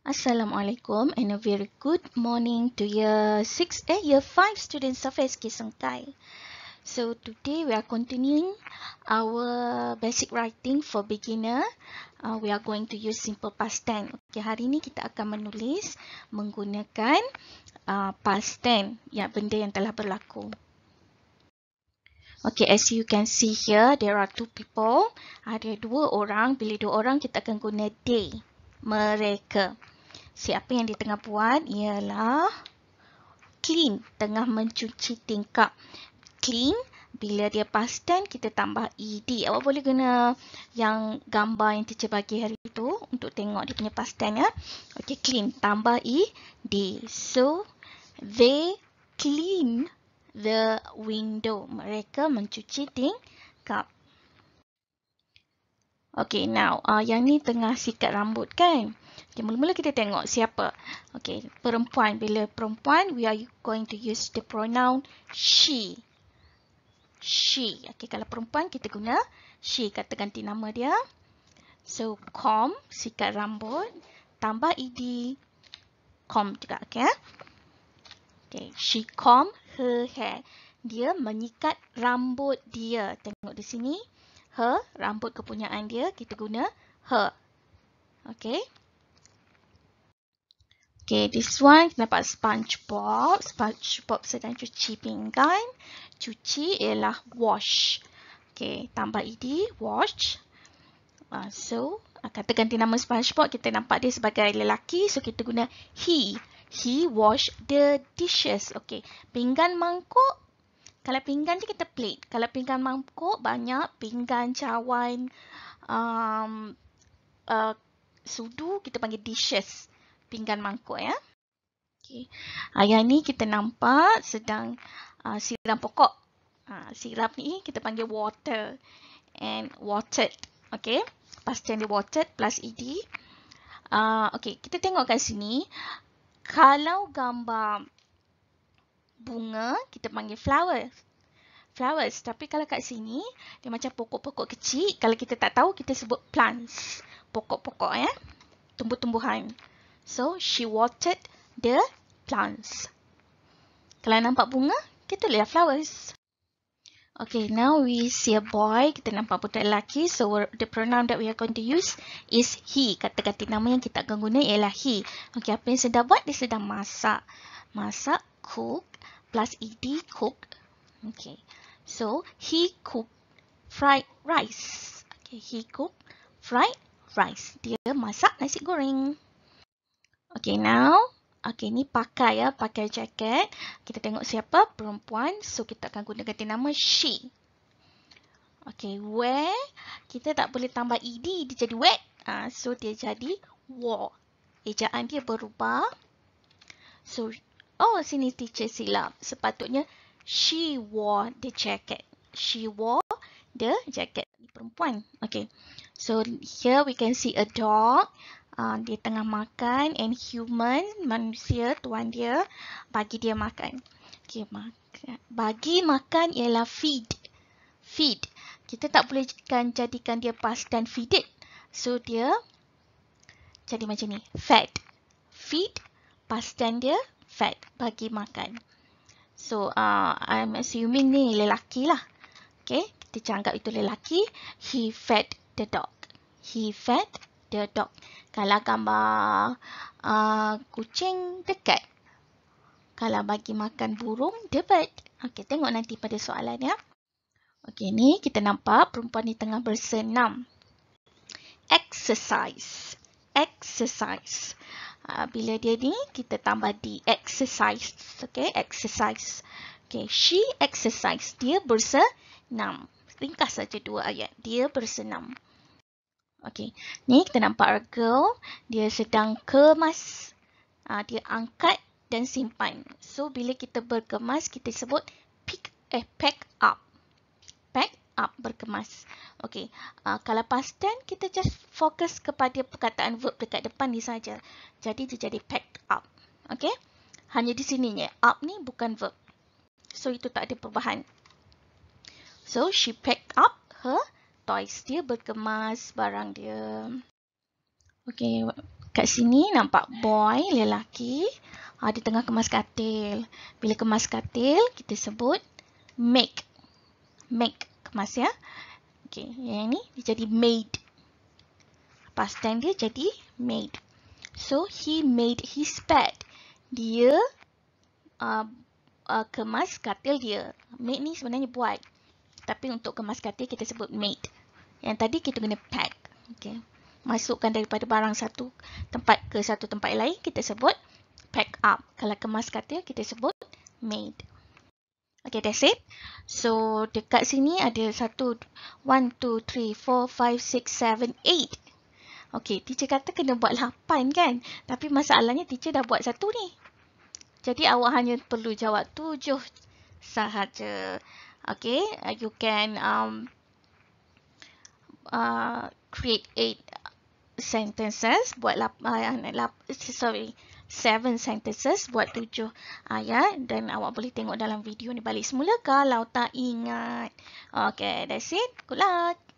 Assalamualaikum and a very good morning to year 6 eh, year 5 students of SK Sengkai. So today we are continuing our basic writing for beginner. Uh, we are going to use simple past tense. Okay, hari ini kita akan menulis menggunakan uh, past tense, ya benda yang telah berlaku. Okay, as you can see here, there are two people. Ada dua orang. Bila dua orang, kita akan guna they. Mereka siapa yang dia tengah buat ialah clean, tengah mencuci tingkap. Clean, bila dia past tense, kita tambah ed. Awak boleh guna yang gambar yang teacher bagi hari itu untuk tengok dia punya past tense. Ya. Okay, clean, tambah ed. So, they clean the window. Mereka mencuci tingkap. Okay, now, uh, yang ni tengah sikat rambut kan? Okay, mula-mula kita tengok siapa. Okay, perempuan. Bila perempuan, we are going to use the pronoun she. She. Okay, kalau perempuan, kita guna she. Kata ganti nama dia. So, comb, sikat rambut. Tambah ed, comb juga. Okay, okay. she comb her hair. Dia menyikat rambut dia. Tengok di sini. Her, rambut kepunyaan dia, kita guna her. Okay. Okay, this one kita dapat SpongeBob. SpongeBob sedang cuci pinggan. Cuci ialah wash. Okay, tambah ed, wash. Uh, so, kata ganti nama SpongeBob, kita nampak dia sebagai lelaki. So, kita guna he. He wash the dishes. Okay, pinggan mangkuk. Kalau pinggan je kita plate. Kalau pinggan mangkuk, banyak pinggan, cawan, um, uh, sudu, kita panggil dishes pinggan mangkuk ya. Okey. Ha, yang ni kita nampak sedang uh, siram pokok. Ha, siram ni kita panggil water and watered. Okey. Pasti dia watered plus ed. Uh, Okey, kita tengok kat sini. Kalau gambar bunga, kita panggil flowers. Flowers. Tapi kalau kat sini, dia macam pokok-pokok kecil. Kalau kita tak tahu, kita sebut plants. Pokok-pokok ya. Tumbuh-tumbuhan. So, she watered the plants. Kalau nampak bunga, kita lihat flowers. Okay, now we see a boy. Kita nampak budak lelaki. So, the pronoun that we are going to use is he. Kata-kata nama yang kita akan guna ialah he. Okay, apa yang sedang buat? Dia sedang masak. Masak, cook, plus ed, cook. Okay, so he cook fried rice. Okay, he cook fried rice. Dia masak nasi goreng. Okay, now. Okay, ni pakai ya. Pakai jaket. Kita tengok siapa? Perempuan. So, kita akan guna ganti nama she. Okay, wear. Kita tak boleh tambah ed. Dia jadi wet. Uh, so, dia jadi wore. Ejaan dia berubah. So, oh sini teacher silap. Sepatutnya, she wore the jacket. She wore the jacket. Perempuan. Okay. So, here we can see a dog uh, dia tengah makan and human manusia tuan dia bagi dia makan. Okay, makan. Bagi makan ialah feed. Feed. Kita tak boleh jadikan, jadikan dia past dan feed it. So dia jadi macam ni. Fed. Feed. Past dan dia fed. Bagi makan. So uh, I'm assuming ni lelaki lah. Okay. Kita anggap itu lelaki. He fed the dog. He fed the dog. Kalau gambar uh, kucing dekat. Kalau bagi makan burung, the bird. Okey, tengok nanti pada soalan ya. Okey, ni kita nampak perempuan ni tengah bersenam. Exercise. Exercise. Uh, bila dia ni, kita tambah di exercise. Okey, exercise. Okey, she exercise. Dia bersenam. Ringkas saja dua ayat. Dia bersenam. Okey, ni kita nampak a girl, dia sedang kemas. Uh, dia angkat dan simpan. So, bila kita berkemas, kita sebut pick, eh, pack up. Pack up, berkemas. Okey, uh, kalau past tense, kita just fokus kepada perkataan verb dekat depan ni saja. Jadi, dia jadi pack up. Okey, hanya di sininya. Up ni bukan verb. So, itu tak ada perubahan. So, she packed up her toys dia berkemas barang dia. Okay. kat sini nampak boy, lelaki. Uh, di tengah kemas katil. Bila kemas katil, kita sebut make. Make kemas ya. Okay, yang ni dia jadi made. Past tense dia jadi made. So, he made his bed. Dia uh, uh, kemas katil dia. Made ni sebenarnya buat. Tapi untuk kemas katil kita sebut made. Yang tadi kita guna pack. Okay. Masukkan daripada barang satu tempat ke satu tempat lain kita sebut pack up. Kalau kemas katil kita sebut made. Okay, that's it. So, dekat sini ada satu, one, two, three, four, five, six, seven, eight. Okay, teacher kata kena buat lapan kan? Tapi masalahnya teacher dah buat satu ni. Jadi, awak hanya perlu jawab tujuh sahaja. Okay, you can um, uh, create eight sentences. Buat lapan, uh, lap, sorry, seven sentences buat tujuh ayat dan awak boleh tengok dalam video ni balik semula kalau tak ingat. Okay, that's it. Good luck.